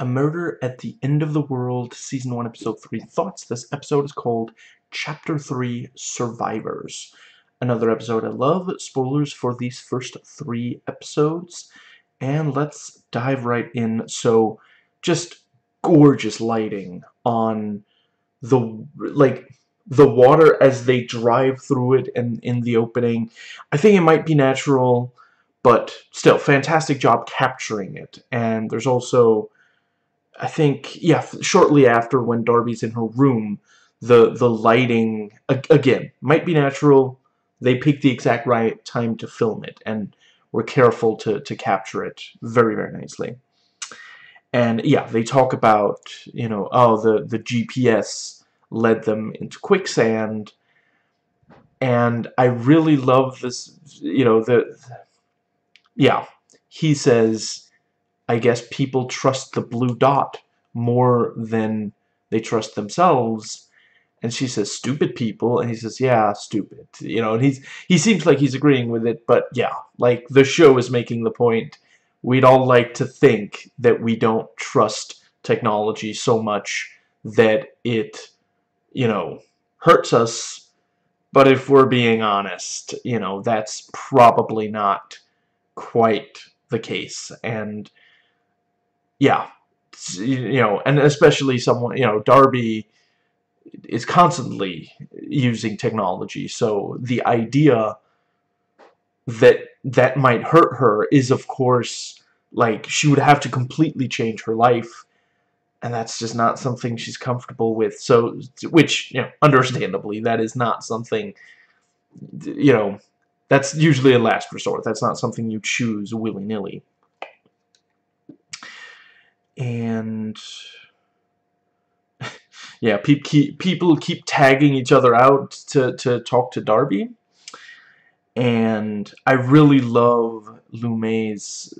A Murder at the End of the World, Season 1, Episode 3 Thoughts. This episode is called Chapter 3 Survivors. Another episode I love. Spoilers for these first three episodes. And let's dive right in. So, just gorgeous lighting on the, like, the water as they drive through it and in the opening. I think it might be natural, but still, fantastic job capturing it. And there's also I think, yeah, shortly after when Darby's in her room, the the lighting again might be natural. They picked the exact right time to film it, and were careful to to capture it very very nicely. And yeah, they talk about you know oh the the GPS led them into quicksand, and I really love this you know the yeah he says I guess people trust the blue dot more than they trust themselves. And she says, stupid people. And he says, yeah, stupid. You know, and he's he seems like he's agreeing with it. But yeah, like the show is making the point. We'd all like to think that we don't trust technology so much that it, you know, hurts us. But if we're being honest, you know, that's probably not quite the case. And yeah, you know, and especially someone, you know, Darby is constantly using technology. So the idea that that might hurt her is, of course, like she would have to completely change her life. And that's just not something she's comfortable with. So, which, you know, understandably, that is not something, you know, that's usually a last resort. That's not something you choose willy-nilly and yeah, pe keep, people keep tagging each other out to, to talk to Darby. And I really love Lu Mei's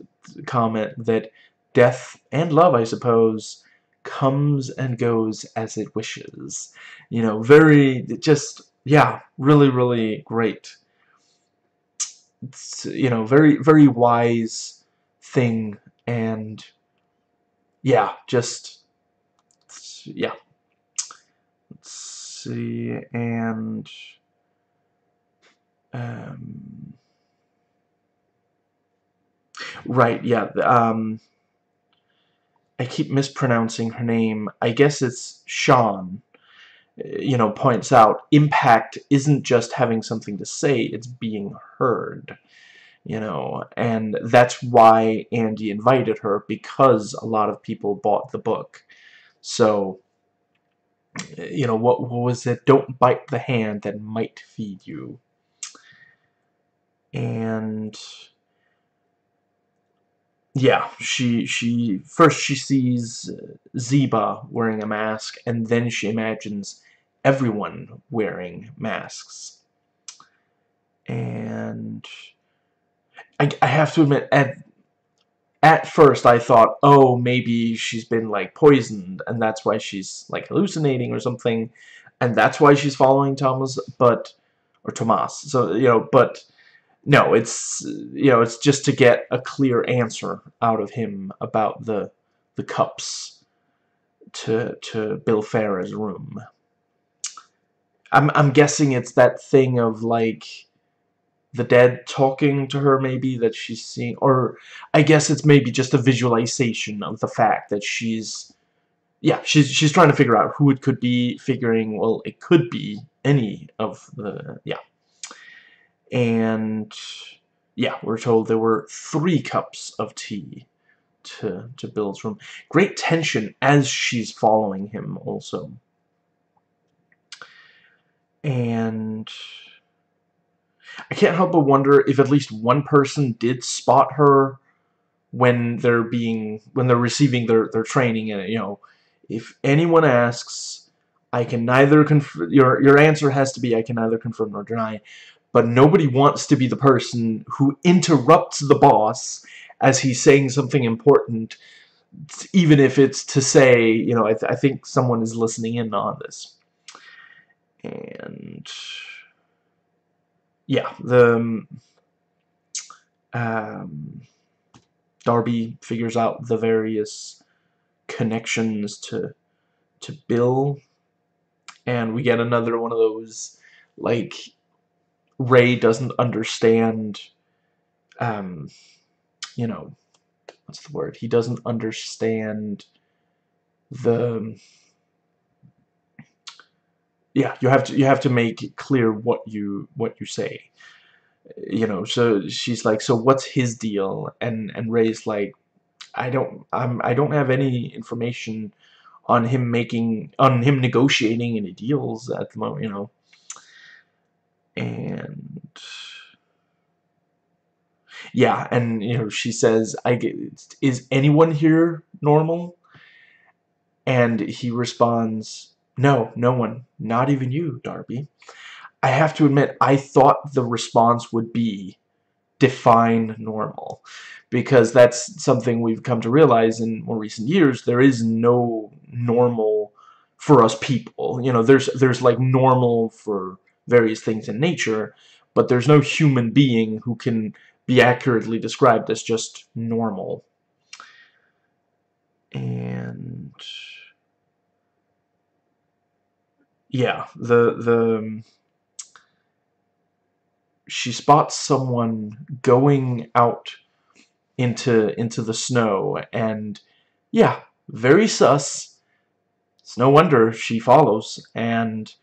comment that death and love, I suppose, comes and goes as it wishes. You know, very, just, yeah, really, really great. It's, you know, very, very wise thing and yeah, just, yeah. Let's see, and, um, right, yeah, um, I keep mispronouncing her name. I guess it's Sian, you know, points out impact isn't just having something to say, it's being heard you know, and that's why Andy invited her, because a lot of people bought the book. So, you know, what, what was it? Don't bite the hand that might feed you. And yeah, she she first she sees Ziba wearing a mask, and then she imagines everyone wearing masks. And I, I have to admit, at, at first I thought, oh, maybe she's been, like, poisoned, and that's why she's, like, hallucinating or something, and that's why she's following Thomas, but, or Tomas, so, you know, but, no, it's, you know, it's just to get a clear answer out of him about the, the cups to, to Bill Farrah's room. I'm, I'm guessing it's that thing of, like, the dead talking to her maybe that she's seeing or I guess it's maybe just a visualization of the fact that she's yeah she's she's trying to figure out who it could be figuring well it could be any of the yeah. And yeah we're told there were three cups of tea to to Bill's room. Great tension as she's following him also. And I can't help but wonder if at least one person did spot her when they're being when they're receiving their their training. And you know if anyone asks I can neither confirm your your answer has to be I can neither confirm nor deny. But nobody wants to be the person who interrupts the boss as he's saying something important even if it's to say you know I, th I think someone is listening in on this. And yeah, the um, um, Darby figures out the various connections to to Bill. And we get another one of those like Ray doesn't understand um you know what's the word? He doesn't understand the yeah you have to you have to make clear what you what you say. You know so she's like so what's his deal? And and Ray's like I don't I'm I don't have any information on him making on him negotiating any deals at the moment you know. And yeah and you know she says I get is anyone here normal? And he responds no no one. Not even you Darby. I have to admit I thought the response would be define normal because that's something we've come to realize in more recent years. There is no normal for us people. You know there's there's like normal for various things in nature but there's no human being who can be accurately described as just normal. And yeah the the um, she spots someone going out into into the snow and yeah very sus. It's no wonder she follows and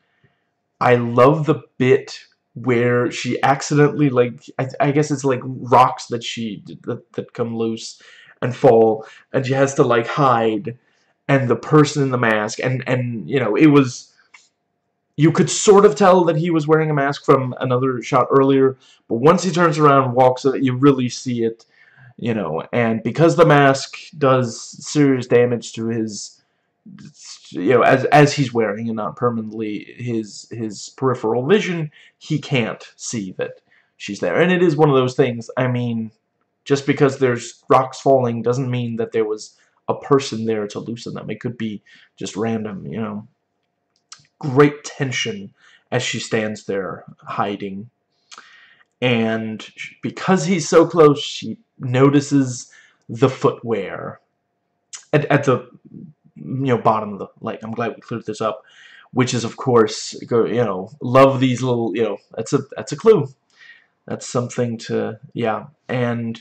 I love the bit where she accidentally like I, I guess it's like rocks that she that, that come loose and fall and she has to like hide and the person in the mask and and you know it was you could sort of tell that he was wearing a mask from another shot earlier but once he turns around and walks uh, you really see it you know, and because the mask does serious damage to his, you know, as as he's wearing and not permanently his his peripheral vision, he can't see that she's there. And it is one of those things. I mean, just because there's rocks falling doesn't mean that there was a person there to loosen them. It could be just random, you know. Great tension as she stands there hiding and because he's so close, she notices the footwear at, at the you know bottom of the lake. I'm glad we cleared this up, which is of course you know love these little you know that's a that's a clue. That's something to yeah and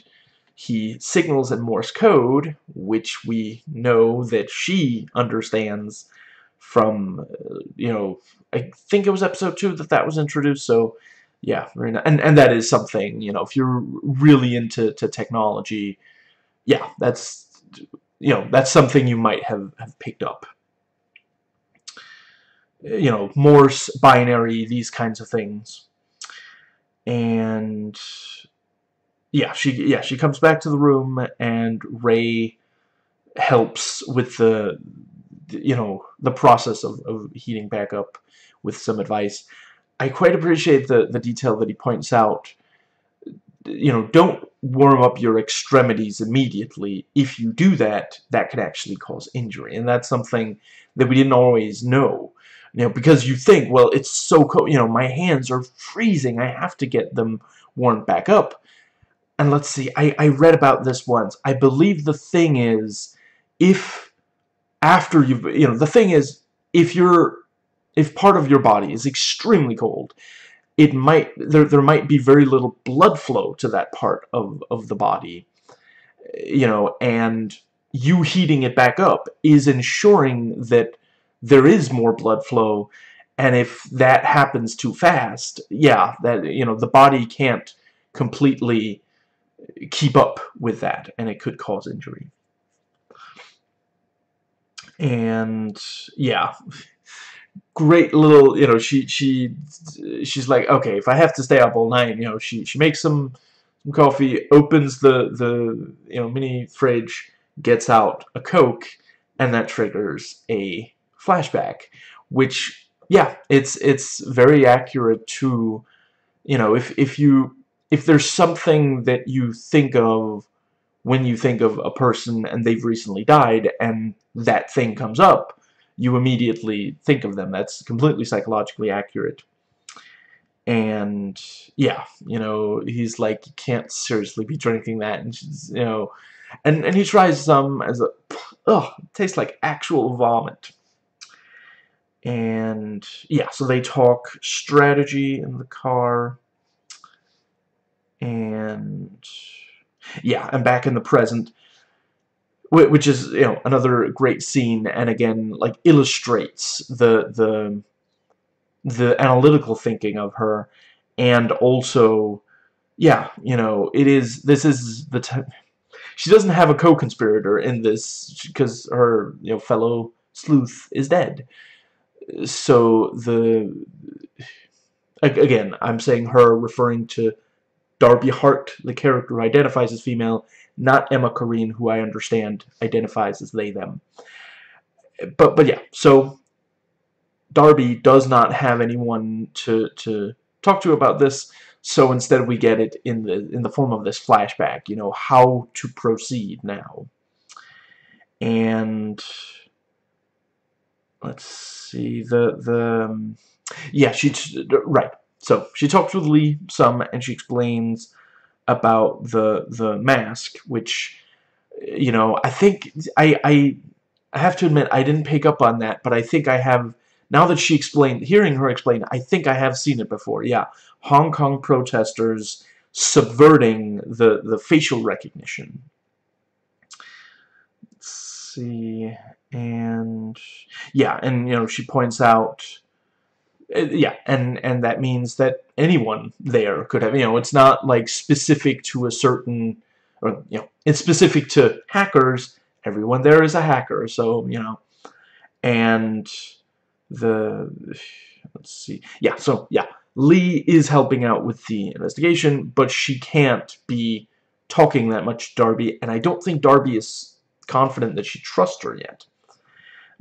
he signals in Morse code, which we know that she understands from, uh, you know, I think it was episode 2 that that was introduced, so yeah, and and that is something you know if you're really into to technology, yeah, that's you know that's something you might have have picked up. You know, Morse, binary, these kinds of things, and yeah, she yeah she comes back to the room and Ray helps with the you know the process of, of heating back up with some advice I quite appreciate the, the detail that he points out. You know, don't warm up your extremities immediately. If you do that, that could actually cause injury. And that's something that we didn't always know. You know, because you think, well, it's so cold, you know, my hands are freezing, I have to get them warmed back up. And let's see, I, I read about this once. I believe the thing is, if after you've, you know, the thing is, if you're if part of your body is extremely cold, it might there there might be very little blood flow to that part of of the body, you know, and you heating it back up is ensuring that there is more blood flow. And if that happens too fast yeah that you know the body can't completely keep up with that and it could cause injury and yeah. Great little you know she she she's like okay if I have to stay up all night you know she she makes some some coffee opens the the you know mini fridge gets out a coke and that triggers a flashback which yeah it's it's very accurate to you know if if you if there's something that you think of when you think of a person and they've recently died and that thing comes up you immediately think of them. That's completely psychologically accurate. And yeah, you know, he's like, you can't seriously be drinking that, and you know, and and he tries some as a, ugh, tastes like actual vomit. And yeah, so they talk strategy in the car. And yeah, and back in the present, which is you know another great scene, and again like illustrates the the the analytical thinking of her, and also yeah, you know it is this is the she doesn't have a co-conspirator in this because her you know fellow sleuth is dead. So the again I'm saying her referring to Darby Hart the character who identifies as female not Emma Corrin who I understand identifies as they them but but yeah so Darby does not have anyone to to talk to about this so instead we get it in the in the form of this flashback, you know, how to proceed now. And let's see the the um, yeah, she right. So she talks with Lee some and she explains about the the mask which you know, I think I I I have to admit I didn't pick up on that, but I think I have now that she explained, hearing her explain, I think I have seen it before. Yeah, Hong Kong protesters subverting the, the facial recognition. Let's see, and yeah, and you know, she points out, Uh, yeah, and and that means that anyone there could have, you know, it's not like specific to a certain, or you know, it's specific to hackers. Everyone there is a hacker, so you know, and the let's see yeah so yeah Lee is helping out with the investigation but she can't be talking that much to Darby and I don't think Darby is confident that she trusts her yet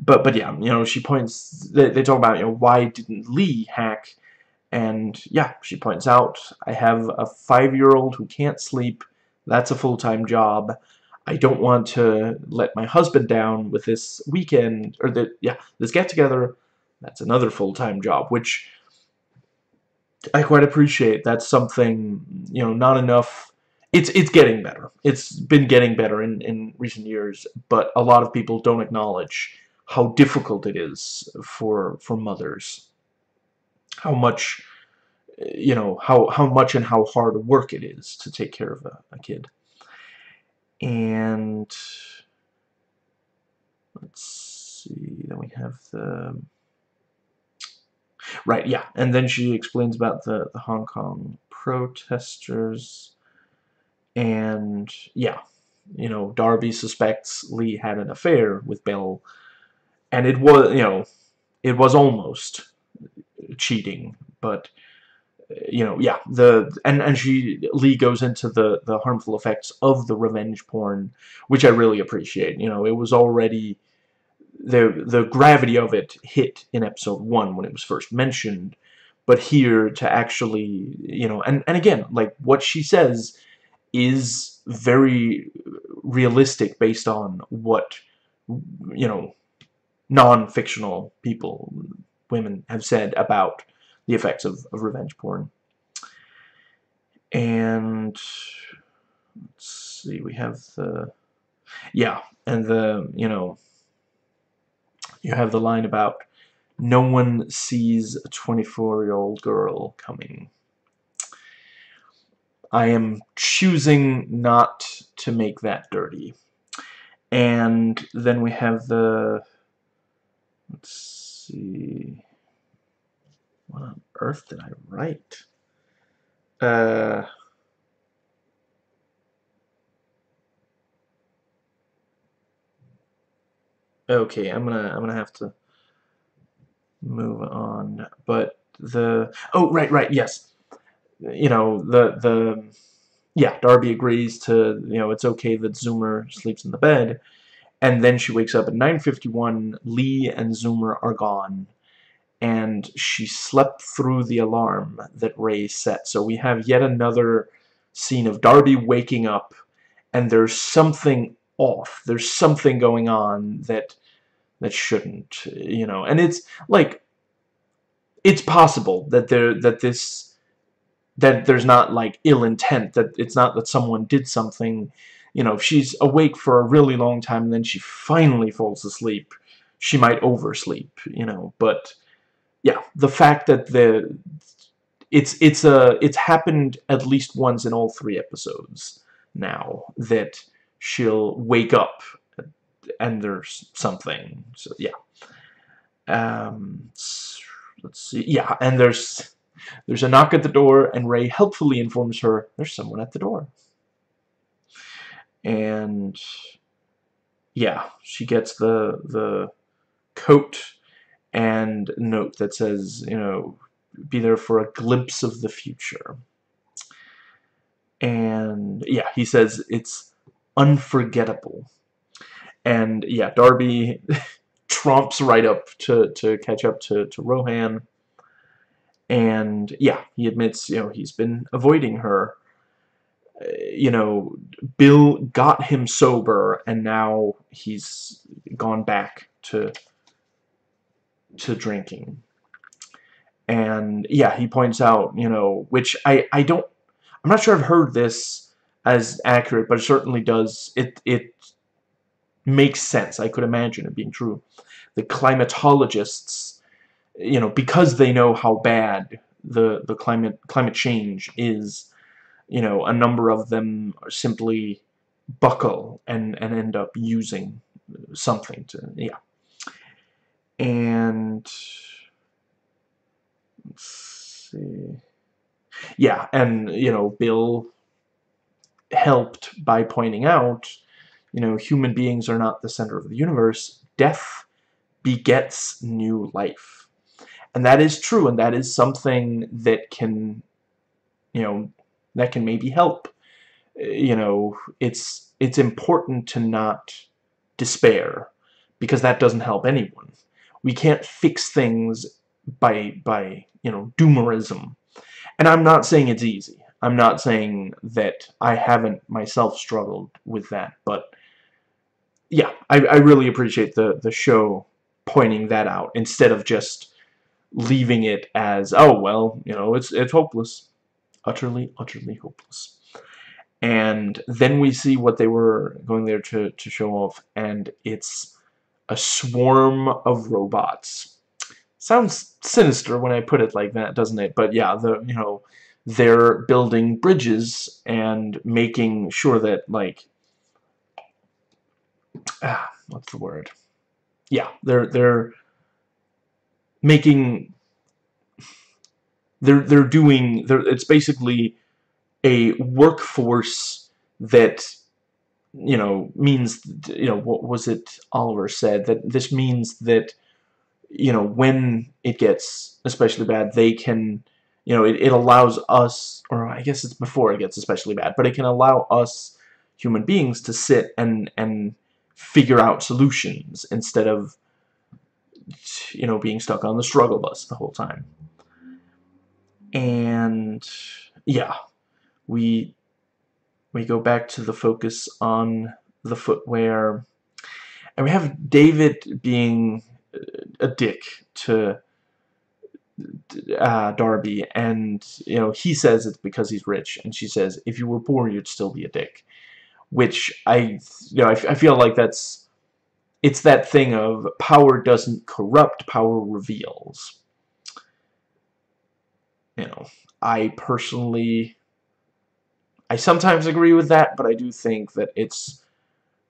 but but yeah you know she points they, they talk about you know why didn't Lee hack and yeah she points out I have a five-year-old who can't sleep that's a full-time job I don't want to let my husband down with this weekend or the yeah this get together that's another full-time job, which I quite appreciate. That's something, you know, not enough. It's it's getting better. It's been getting better in, in recent years, but a lot of people don't acknowledge how difficult it is for for mothers. How much, you know, how, how much and how hard work it is to take care of a, a kid. And let's see, then we have the Right, yeah. And then she explains about the, the Hong Kong protesters. And, yeah, you know, Darby suspects Lee had an affair with Bill. And it was, you know, it was almost cheating. But, uh, you know, yeah, the and and she Lee goes into the the harmful effects of the revenge porn, which I really appreciate. You know, it was already the the gravity of it hit in episode one when it was first mentioned but here to actually you know and and again like what she says is very realistic based on what you know non-fictional people women have said about the effects of, of revenge porn and let's see we have the yeah and the you know you have the line about no one sees a 24-year-old girl coming. I am choosing not to make that dirty. And then we have the... Let's see... What on earth did I write? Uh... Okay, I'm gonna I'm gonna have to move on. But the oh right right yes, you know the the yeah Darby agrees to you know it's okay that Zoomer sleeps in the bed, and then she wakes up at 9:51. Lee and Zoomer are gone, and she slept through the alarm that Ray set. So we have yet another scene of Darby waking up, and there's something off. There's something going on that that shouldn't, you know. And it's like it's possible that there that this that there's not like ill intent that it's not that someone did something you know, if she's awake for a really long time and then she finally falls asleep, she might oversleep, you know, but yeah, the fact that the it's it's a it's happened at least once in all three episodes now that she'll wake up and there's something. So yeah. Um let's see. Yeah, and there's there's a knock at the door and Ray helpfully informs her there's someone at the door. And yeah, she gets the the coat and note that says, you know, be there for a glimpse of the future. And yeah, he says it's unforgettable. And yeah, Darby tromps right up to, to catch up to, to Rohan. And yeah, he admits, you know, he's been avoiding her. You know, Bill got him sober, and now he's gone back to to drinking. And yeah, he points out, you know, which I, I don't, I'm not sure I've heard this as accurate, but it certainly does, it, it makes sense. I could imagine it being true. The climatologists, you know, because they know how bad the, the climate, climate change is, you know, a number of them simply buckle and, and end up using something to, yeah. And let's see. Yeah and you know Bill helped by pointing out you know human beings are not the center of the universe. Death begets new life. And that is true and that is something that can you know that can maybe help uh, you know it's it's important to not despair because that doesn't help anyone we can't fix things by, by you know, doomerism. And I'm not saying it's easy. I'm not saying that I haven't myself struggled with that, but yeah, I, I really appreciate the, the show pointing that out instead of just leaving it as, oh, well, you know, it's, it's hopeless. Utterly, utterly hopeless. And then we see what they were going there to, to show off, and it's a swarm of robots. Sounds sinister when I put it like that, doesn't it? But yeah, the you know, they're building bridges and making sure that like ah, what's the word? Yeah, they're they're making they're they're doing they're, it's basically a workforce that you know, means, you know, what was it Oliver said, that this means that, you know, when it gets especially bad, they can, you know, it, it allows us, or I guess it's before it gets especially bad, but it can allow us human beings to sit and, and figure out solutions instead of, you know, being stuck on the struggle bus the whole time. And, yeah, we we go back to the focus on the footwear. And we have David being a dick to uh, Darby. And you know he says it's because he's rich. And she says if you were poor you'd still be a dick. Which I you know I, I feel like that's it's that thing of power doesn't corrupt power reveals you know I personally I sometimes agree with that, but I do think that it's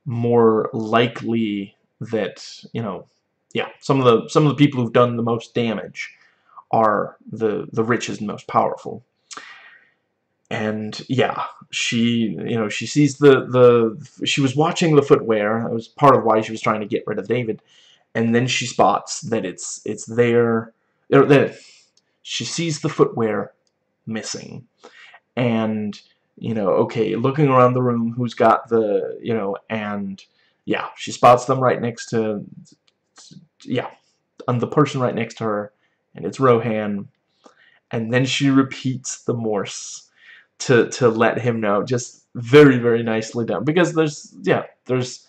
more likely that, you know, yeah, some of the some of the people who've done the most damage are the the richest and most powerful. And yeah, she, you know, she sees the the she was watching the footwear. That was part of why she was trying to get rid of David. And then she spots that it's it's there that she sees the footwear missing. And you know, okay, looking around the room, who's got the, you know, and yeah, she spots them right next to, yeah, on the person right next to her, and it's Rohan, and then she repeats the Morse to to let him know, just very very nicely done, because there's yeah, there's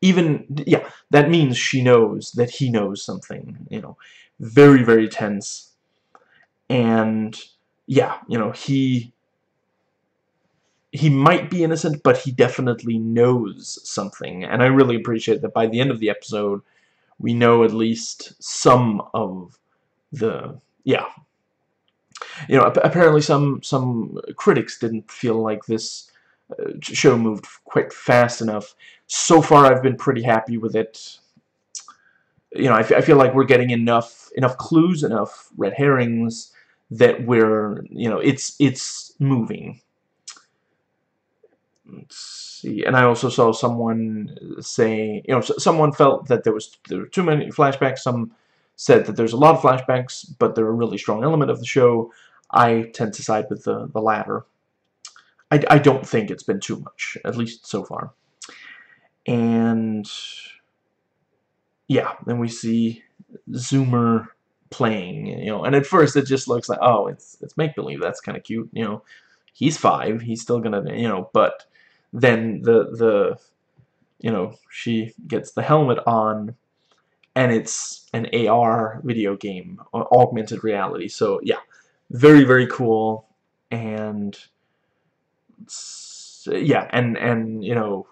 even yeah, that means she knows that he knows something, you know, very very tense, and yeah, you know, he he might be innocent, but he definitely knows something. And I really appreciate that by the end of the episode, we know at least some of the yeah. You know, apparently some some critics didn't feel like this uh, show moved quite fast enough. So far, I've been pretty happy with it. You know, I, I feel like we're getting enough enough clues, enough red herrings that we're you know it's it's moving. Let's see, and I also saw someone say, you know, someone felt that there was there were too many flashbacks. Some said that there's a lot of flashbacks, but they're a really strong element of the show. I tend to side with the, the latter. I, I don't think it's been too much, at least so far. And yeah, then we see Zoomer playing, you know, and at first it just looks like, oh, it's it's make-believe, that's kind of cute, you know. He's five, he's still gonna, you know, but then the, the, you know, she gets the helmet on, and it's an AR video game, augmented reality. So yeah, very very cool, and yeah, and and you know,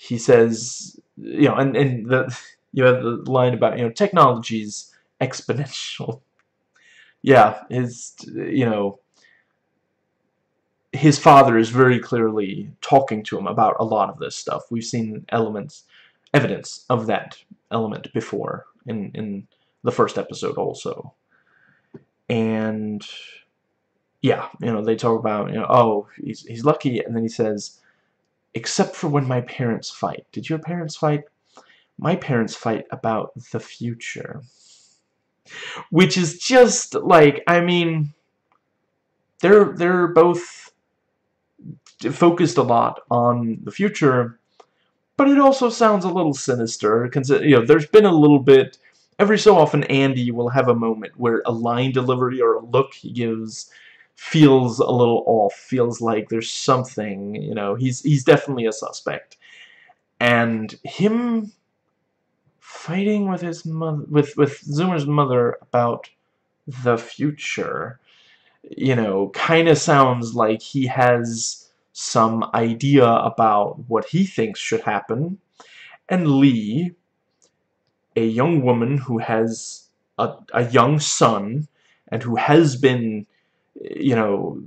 he says, you know, and and the you have the line about you know technology's exponential. Yeah, his you know his father is very clearly talking to him about a lot of this stuff. We've seen elements, evidence of that element before in in the first episode also. And yeah, you know, they talk about, you know, oh, he's he's lucky and then he says except for when my parents fight. Did your parents fight? My parents fight about the future. Which is just like, I mean, they're they're both focused a lot on the future but it also sounds a little sinister. You know, there's been a little bit. Every so often, Andy will have a moment where a line delivery or a look he gives feels a little off. Feels like there's something. You know, he's he's definitely a suspect, and him fighting with his mother, with with Zoomer's mother about the future. You know, kind of sounds like he has some idea about what he thinks should happen, and Lee, a young woman who has a, a young son and who has been, you know,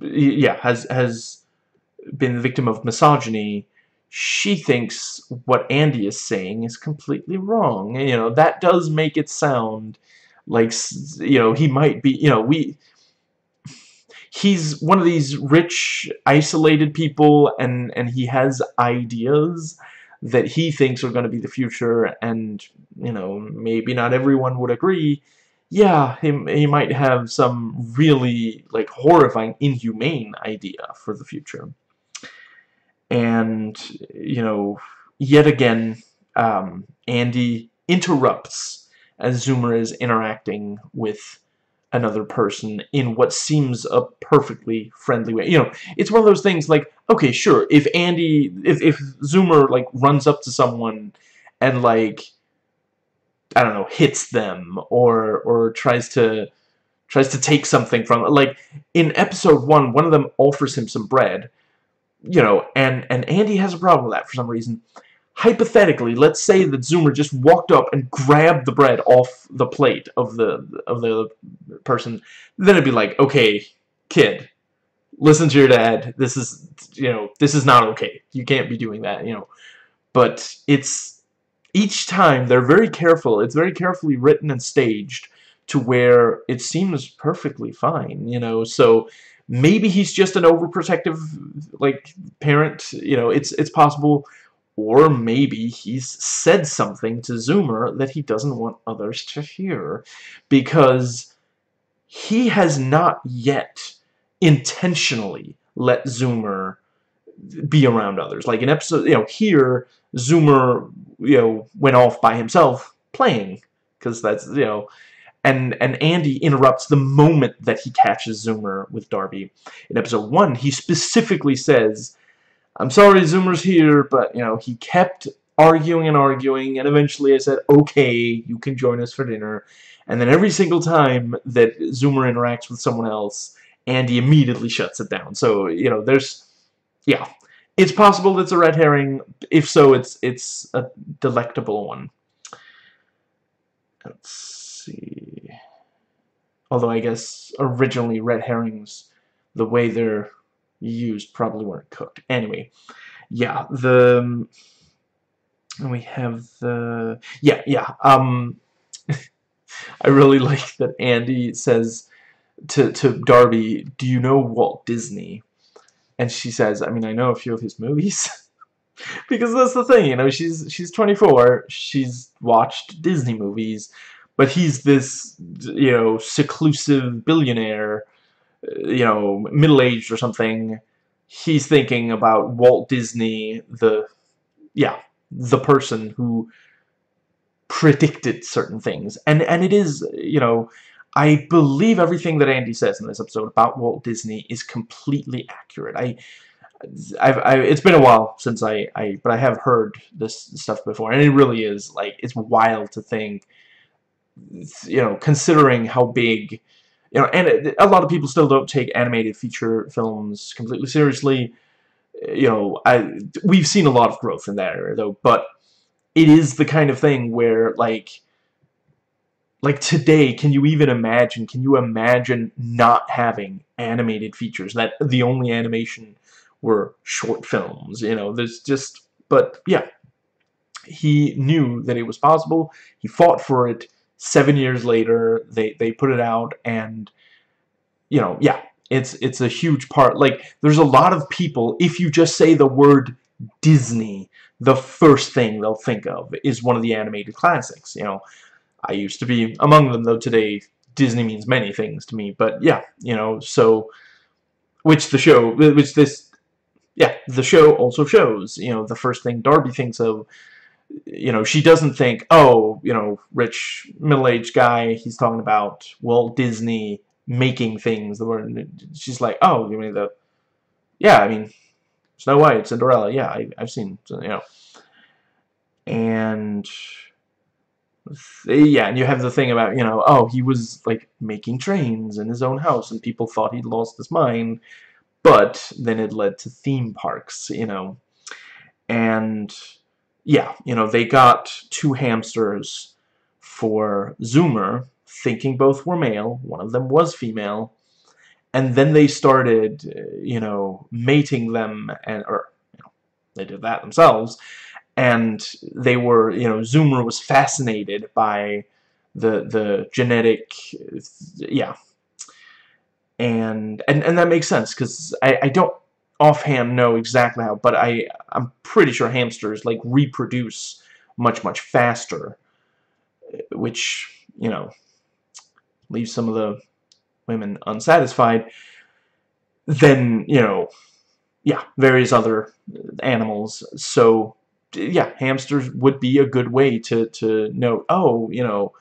yeah, has has been the victim of misogyny, she thinks what Andy is saying is completely wrong. You know, that does make it sound like, you know, he might be, you know, we, he's one of these rich, isolated people, and, and he has ideas that he thinks are going to be the future, and, you know, maybe not everyone would agree. Yeah, he, he might have some really, like, horrifying, inhumane idea for the future. And, you know, yet again, um, Andy interrupts as Zoomer is interacting with another person in what seems a perfectly friendly way. You know, it's one of those things like, okay, sure, if Andy, if, if Zoomer, like, runs up to someone and, like, I don't know, hits them or, or tries to, tries to take something from, like, in episode one, one of them offers him some bread, you know, and, and Andy has a problem with that for some reason hypothetically, let's say that Zoomer just walked up and grabbed the bread off the plate of the of the person, then it'd be like, okay, kid, listen to your dad. This is you know this is not okay. You can't be doing that. You know, but it's each time they're very careful. It's very carefully written and staged to where it seems perfectly fine. You know, so maybe he's just an overprotective like parent. You know, it's it's possible or maybe he's said something to Zoomer that he doesn't want others to hear. Because he has not yet intentionally let Zoomer be around others. Like in episode, you know, here, Zoomer, you know, went off by himself playing. Because that's, you know, and, and Andy interrupts the moment that he catches Zoomer with Darby. In episode 1, he specifically says I'm sorry Zoomer's here, but, you know, he kept arguing and arguing, and eventually I said, okay, you can join us for dinner. And then every single time that Zoomer interacts with someone else, Andy immediately shuts it down. So, you know, there's, yeah. It's possible it's a red herring. If so, it's it's a delectable one. Let's see. Although I guess originally red herrings, the way they're used probably weren't cooked. Anyway, yeah, the and we have the yeah yeah um I really like that Andy says to to Darby, "Do you know Walt Disney?" And she says, "I mean, I know a few of his movies." because that's the thing, you know, she's she's 24, she's watched Disney movies, but he's this, you know, seclusive billionaire, uh, you know, middle-aged or something. He's thinking about Walt Disney, the yeah, the person who predicted certain things. And and it is, you know, I believe everything that Andy says in this episode about Walt Disney is completely accurate. I I've, I, it's been a while since I, I, but I have heard this stuff before, and it really is, like, it's wild to think, you know, considering how big, you know, and it, a lot of people still don't take animated feature films completely seriously, you know, I, we've seen a lot of growth in that area, though, but it is the kind of thing where, like, like today, can you even imagine, can you imagine not having animated features, that the only animation were short films, you know, there's just, but yeah, he knew that it was possible, he fought for it, seven years later, they, they put it out, and, you know, yeah, it's, it's a huge part, like, there's a lot of people, if you just say the word Disney, the first thing they'll think of is one of the animated classics. You know, I used to be among them, though today Disney means many things to me. But yeah, you know, so which the show, which this, yeah, the show also shows. You know, the first thing Darby thinks of. You know, she doesn't think, oh, you know, rich middle-aged guy. He's talking about Walt Disney making things. She's like, oh, you mean the, yeah, I mean, Snow White, Cinderella, yeah, I, have seen, you know. And, yeah, and you have the thing about, you know, oh, he was, like, making trains in his own house, and people thought he'd lost his mind, but then it led to theme parks, you know. And, yeah, you know, they got two hamsters for Zoomer, thinking both were male, one of them was female, and then they started, you know, mating them, and or you know, they did that themselves, and they were, you know, Zoomer was fascinated by the the genetic, yeah, and and and that makes sense because I I don't offhand know exactly how, but I I'm pretty sure hamsters like reproduce much much faster, which you know leaves some of the women unsatisfied, then, you know, yeah, various other animals. So, yeah, hamsters would be a good way to, to note, oh, you know,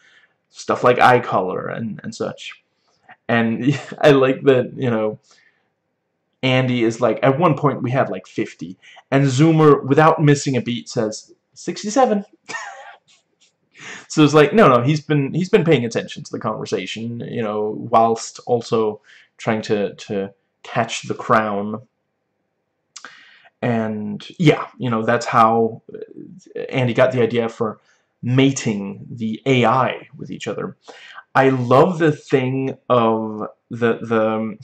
stuff like eye color and, and such. And I like that, you know, Andy is like, at one point we had like 50, and Zoomer, without missing a beat, says, 67. So it's like, no, no, he's been he's been paying attention to the conversation, you know, whilst also trying to to catch the crown. And yeah, you know, that's how uh, Andy got the idea for mating the AI with each other. I love the thing of the the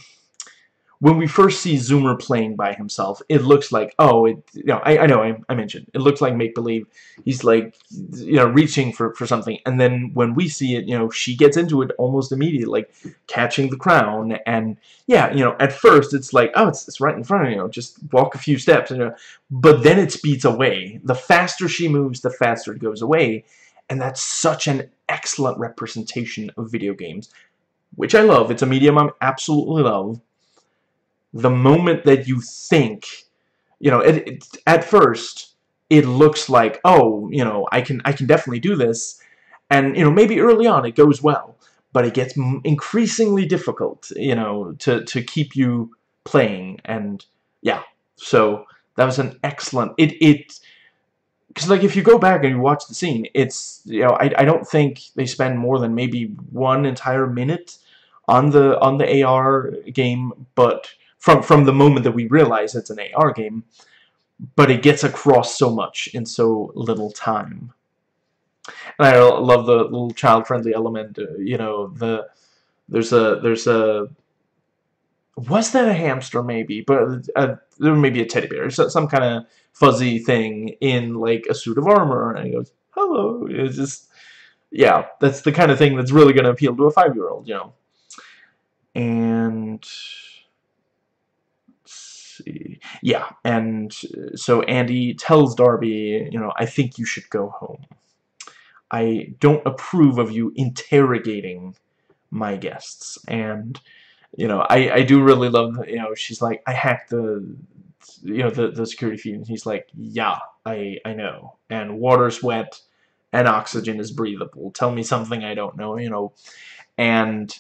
when we first see Zoomer playing by himself, it looks like, oh, it, you know, I, I know, I, I mentioned, it looks like make-believe. He's like, you know, reaching for, for something. And then when we see it, you know, she gets into it almost immediately, like catching the crown. And yeah, you know, at first it's like, oh, it's, it's right in front of you, know, just walk a few steps. You know, but then it speeds away. The faster she moves, the faster it goes away. And that's such an excellent representation of video games, which I love. It's a medium I absolutely love the moment that you think, you know, it, it, at first it looks like, oh, you know, I can I can definitely do this, and you know maybe early on it goes well, but it gets increasingly difficult, you know, to to keep you playing, and yeah, so that was an excellent it it because like if you go back and you watch the scene, it's you know I I don't think they spend more than maybe one entire minute on the on the AR game, but from from the moment that we realize it's an AR game, but it gets across so much in so little time. And I love the little child-friendly element. Uh, you know, the there's a there's a was that a hamster maybe, but uh, there may be a teddy bear, some kind of fuzzy thing in like a suit of armor, and he goes, "Hello." It's just yeah, that's the kind of thing that's really going to appeal to a five-year-old, you know. And Yeah, and uh, so Andy tells Darby, you know, I think you should go home. I don't approve of you interrogating my guests. And, you know, I, I do really love, you know, she's like, I hacked the, you know, the, the security feed. And he's like, yeah, I, I know. And water's wet and oxygen is breathable. Tell me something I don't know, you know. And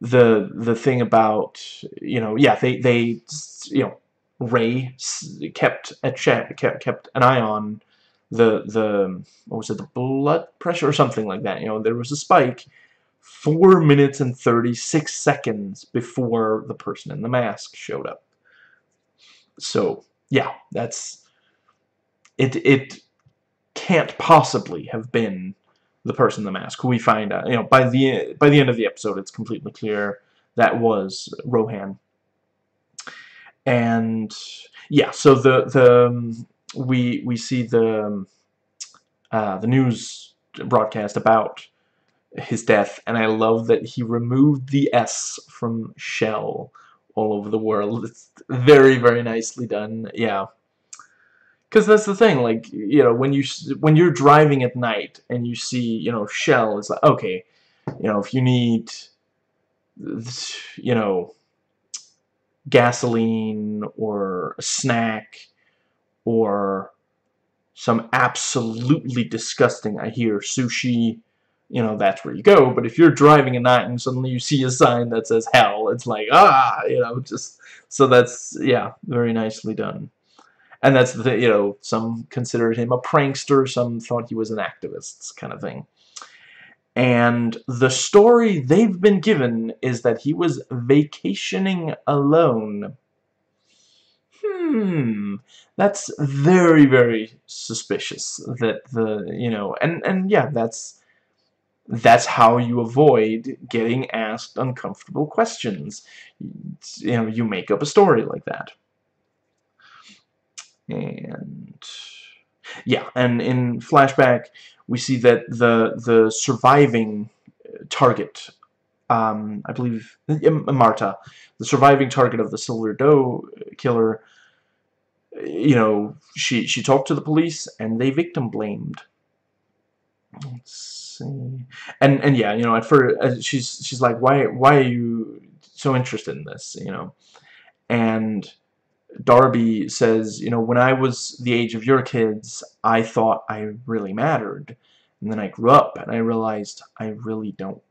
the the thing about you know yeah they they you know Ray kept a check kept kept an eye on the the what was it the blood pressure or something like that you know there was a spike four minutes and 36 seconds before the person in the mask showed up. So yeah that's it it can't possibly have been the person in the mask, who we find out, you know, by the by the end of the episode, it's completely clear that was Rohan. And yeah, so the the um, we we see the um, uh, the news broadcast about his death, and I love that he removed the S from Shell all over the world. It's very very nicely done. Yeah because that's the thing like you know when you when you're driving at night and you see you know shell it's like okay you know if you need you know gasoline or a snack or some absolutely disgusting I hear sushi you know that's where you go. But if you're driving at night and suddenly you see a sign that says hell it's like ah you know just so that's yeah very nicely done and that's the you know some considered him a prankster some thought he was an activist kind of thing. And the story they've been given is that he was vacationing alone. Hmm that's very very suspicious that the you know and and yeah that's that's how you avoid getting asked uncomfortable questions. You know you make up a story like that and yeah, and in flashback, we see that the the surviving target, um, I believe Marta, the surviving target of the Silver Doe killer, you know, she she talked to the police and they victim blamed. Let's see, and and yeah, you know, at first uh, she's she's like, why why are you so interested in this, you know, and Darby says, you know, when I was the age of your kids, I thought I really mattered. And then I grew up and I realized I really don't.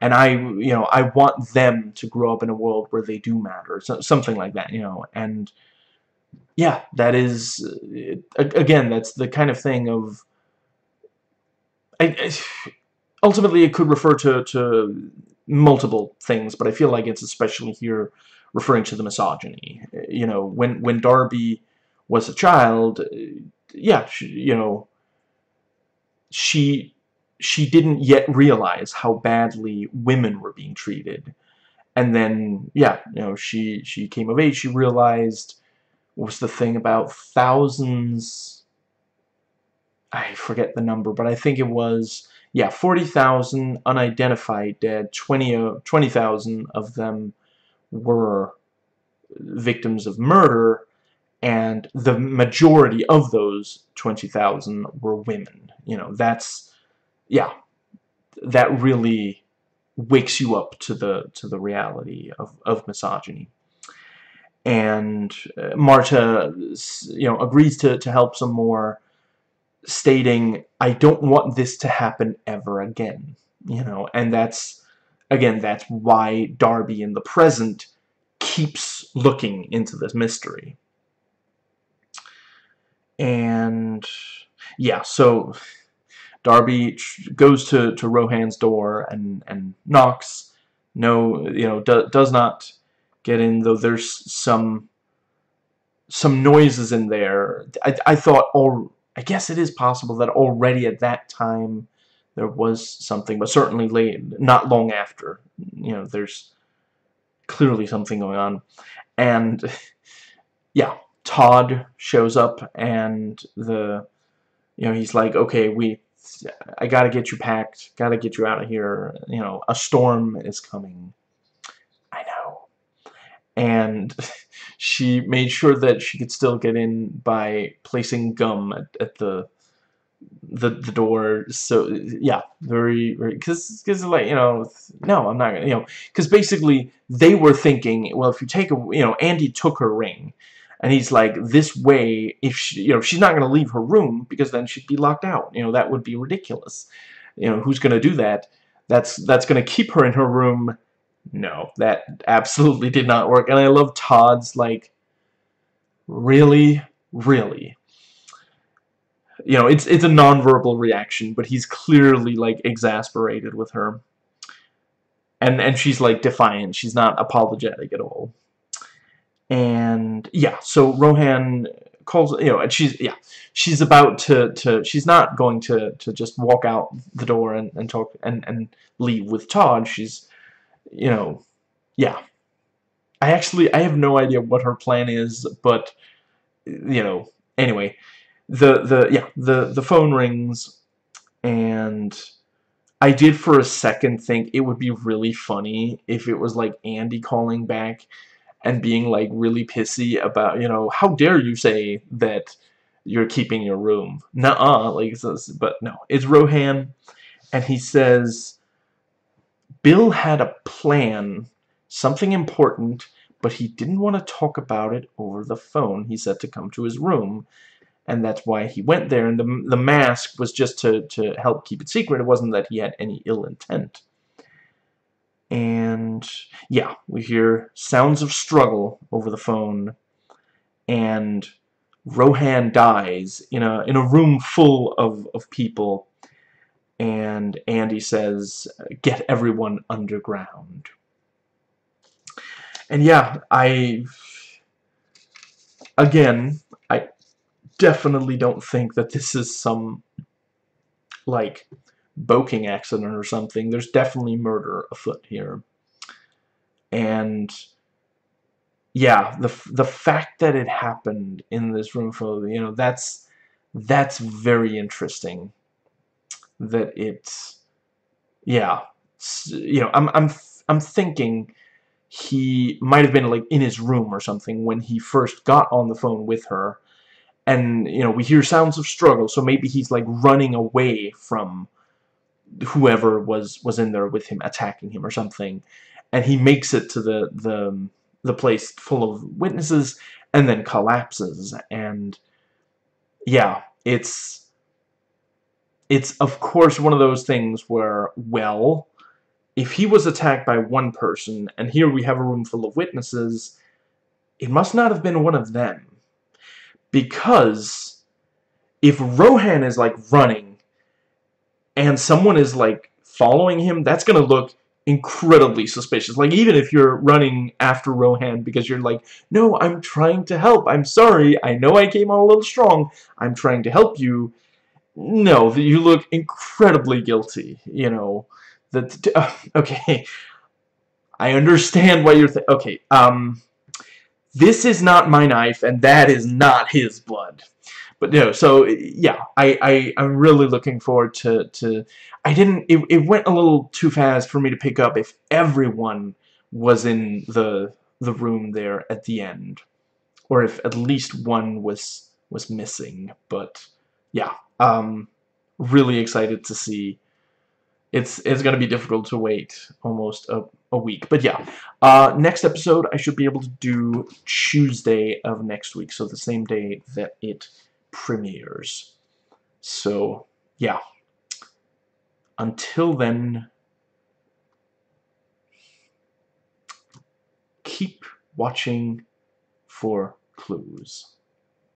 And I, you know, I want them to grow up in a world where they do matter. So, something like that, you know. And, yeah, that is, uh, again, that's the kind of thing of... I, I, ultimately, it could refer to, to multiple things, but I feel like it's especially here referring to the misogyny. You know, when when Darby was a child, uh, yeah, she, you know, she she didn't yet realize how badly women were being treated. And then, yeah, you know, she she came of age. She realized was the thing about thousands. I forget the number, but I think it was yeah, 40,000 unidentified dead, 20,000 20, uh, of them were victims of murder, and the majority of those 20,000 were women. You know, that's, yeah, that really wakes you up to the to the reality of, of misogyny. And uh, Marta, you know, agrees to, to help some more, stating, I don't want this to happen ever again. You know, and that's again, that's why Darby in the present keeps looking into this mystery. And yeah, so Darby goes to, to Rohan's door and, and knocks. no, you know, do, does not get in, though there's some some noises in there. I, I thought, all, I guess it is possible that already at that time there was something, but certainly late, not long after, you know, there's clearly something going on. And, yeah, Todd shows up and the, you know, he's like, okay, we, I gotta get you packed, gotta get you out of here, you know, a storm is coming. I know. And she made sure that she could still get in by placing gum at, at the the the door. So yeah very because because like you know no I'm not gonna you know because basically they were thinking well if you take a you know Andy took her ring and he's like this way if she you know she's not gonna leave her room because then she'd be locked out. You know that would be ridiculous. You know who's gonna do that? That's that's gonna keep her in her room. No that absolutely did not work. And I love Todd's like really really you know, it's it's a nonverbal reaction, but he's clearly like exasperated with her. And and she's like defiant. She's not apologetic at all. And yeah, so Rohan calls you know, and she's yeah, she's about to to she's not going to to just walk out the door and and talk and and leave with Todd. She's you know, yeah. I actually I have no idea what her plan is, but you know, anyway, the the yeah the the phone rings and I did for a second think it would be really funny if it was like Andy calling back and being like really pissy about you know how dare you say that you're keeping your room? Nuh-uh like but no. It's Rohan and he says Bill had a plan something important but he didn't want to talk about it over the phone. He said to come to his room and that's why he went there. And the, the mask was just to, to help keep it secret. It wasn't that he had any ill intent. And, yeah, we hear sounds of struggle over the phone, and Rohan dies in a, in a room full of, of people, and Andy says, get everyone underground. And yeah, I, again, definitely don't think that this is some, like, boking accident or something. There's definitely murder afoot here. And, yeah, the, the fact that it happened in this room for, you know, that's, that's very interesting. That it's, yeah, you know, I'm, I'm, I'm thinking he might have been like in his room or something when he first got on the phone with her and you know we hear sounds of struggle so maybe he's like running away from whoever was was in there with him attacking him or something. And he makes it to the the the place full of witnesses and then collapses. And yeah it's it's of course one of those things where well if he was attacked by one person and here we have a room full of witnesses it must not have been one of them because if Rohan is like running and someone is like following him, that's going to look incredibly suspicious. Like even if you're running after Rohan because you're like, no, I'm trying to help. I'm sorry. I know I came on a little strong. I'm trying to help you. No, that you look incredibly guilty, you know. That uh, okay. I understand why you're okay. Um this is not my knife, and that is not his blood. But no, so yeah, I, I I'm really looking forward to to. I didn't. It it went a little too fast for me to pick up if everyone was in the the room there at the end, or if at least one was was missing. But yeah, um, really excited to see. It's it's gonna be difficult to wait almost a a week. But yeah, uh, next episode I should be able to do Tuesday of next week, so the same day that it premieres. So, yeah. Until then, keep watching for clues.